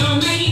so many